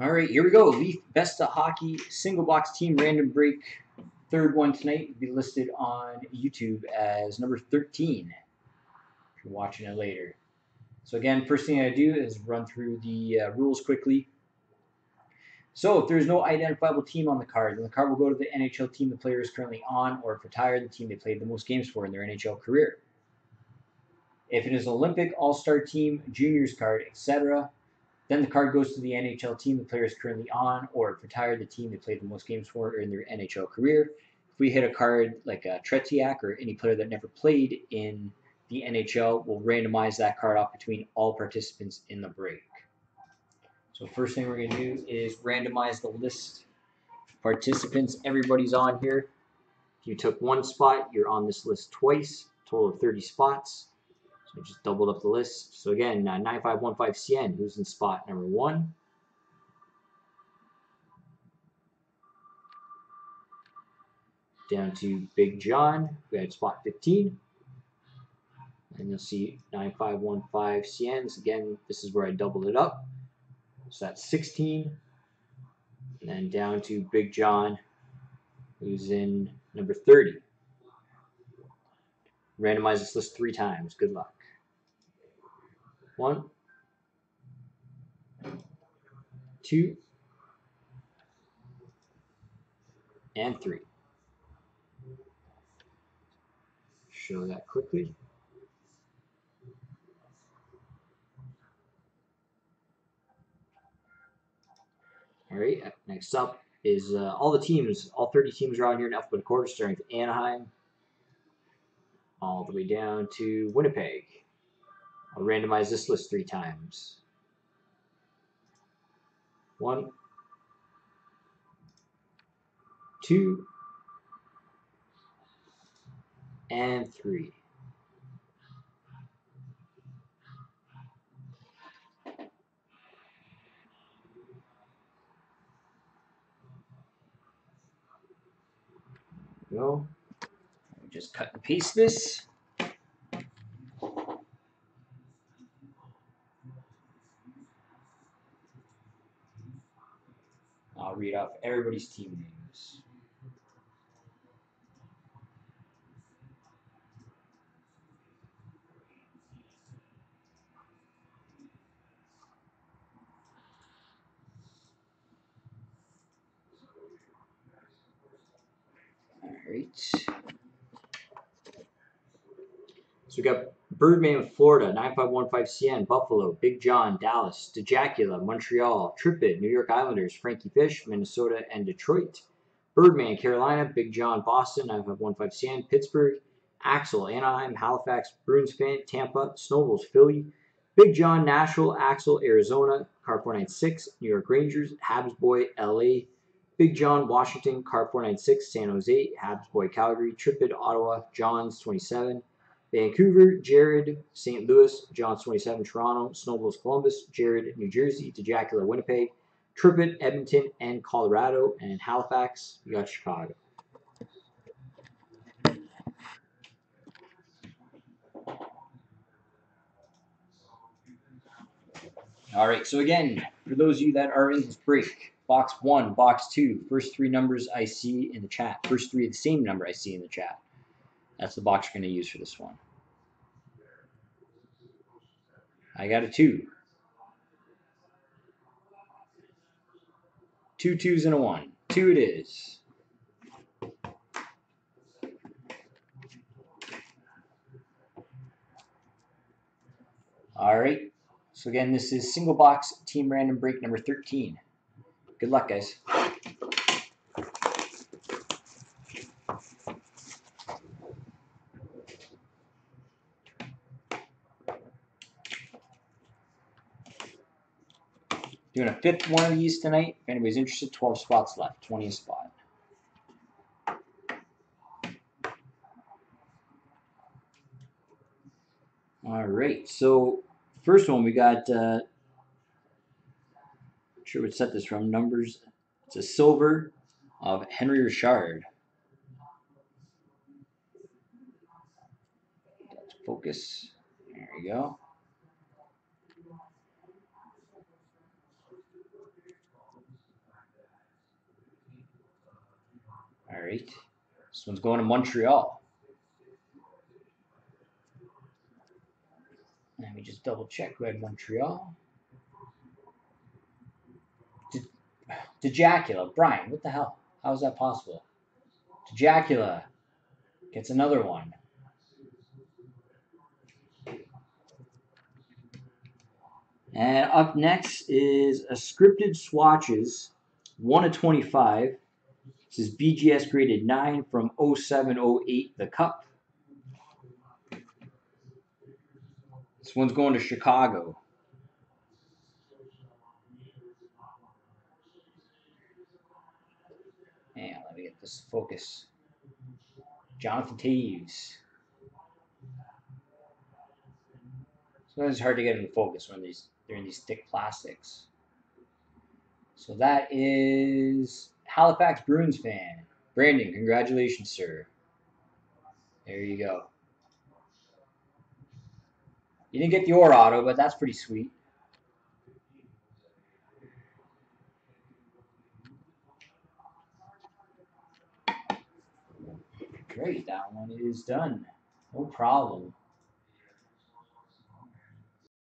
All right, here we go. Leaf Best of Hockey single box team random break. Third one tonight will be listed on YouTube as number 13 if you're watching it later. So again, first thing I do is run through the uh, rules quickly. So if there's no identifiable team on the card, then the card will go to the NHL team the player is currently on, or if retired, the team they played the most games for in their NHL career. If it is an Olympic, All-Star team, juniors card, etc., then the card goes to the NHL team the player is currently on, or if retired, the team they played the most games for in their NHL career. If we hit a card like a Tretiak or any player that never played in the NHL, we'll randomize that card off between all participants in the break. So first thing we're going to do is randomize the list participants. Everybody's on here. If you took one spot, you're on this list twice, total of 30 spots. So just doubled up the list. So again, uh, 9515CN, who's in spot number one. Down to Big John, we had spot 15. And you'll see 9515CNs. Again, this is where I doubled it up. So that's 16. And then down to Big John, who's in number 30. Randomize this list three times. Good luck. One, two, and three. Show that quickly. All right, next up is uh, all the teams, all 30 teams are on here in alphabetical order, starting with Anaheim, all the way down to Winnipeg. I'll randomize this list three times. One, two, and three. Go. Just cut and paste this. I'll read off everybody's team names. All right. So we got Birdman, Florida, 9515CN, Buffalo, Big John, Dallas, DeJacula, Montreal, Tripid, New York Islanders, Frankie Fish, Minnesota, and Detroit. Birdman, Carolina, Big John, Boston, 9515CN, Pittsburgh, Axel, Anaheim, Halifax, Bruins fan, Tampa, Snowballs, Philly, Big John, Nashville, Axel, Arizona, Car 496, New York Rangers, Habs Boy, LA, Big John, Washington, Car 496, San Jose, Habs Boy, Calgary, Tripid, Ottawa, Johns, 27, Vancouver, Jared, St. Louis, Johns 27, Toronto, Snowballs, Columbus, Jared, New Jersey, DeJacula, Winnipeg, Tripit, Edmonton, and Colorado, and Halifax, we got Chicago. All right, so again, for those of you that are in this break, box one, box two, first three numbers I see in the chat, first three of the same number I see in the chat. That's the box you're going to use for this one. I got a two. Two twos and a one. Two it is. All right. So again, this is single box team random break number 13. Good luck, guys. Doing a fifth one of these tonight. If anybody's interested, 12 spots left, 20 spot. All right, so first one we got, uh, sure what set this from, numbers. It's a silver of Henri Richard. Focus. There we go. All right. This one's going to Montreal. Let me just double check who had Montreal. Dejacula. Brian, what the hell? How is that possible? Dejacula gets another one. And up next is a scripted swatches, 1 of 25. This is BGS graded 9 from 0708 The Cup. This one's going to Chicago. And let me get this focus. Jonathan Toews. Sometimes it's hard to get into focus when these they're in these thick plastics. So that is Halifax Bruins fan. Brandon, congratulations, sir. There you go. You didn't get the Or auto, but that's pretty sweet. Great, that one is done. No problem.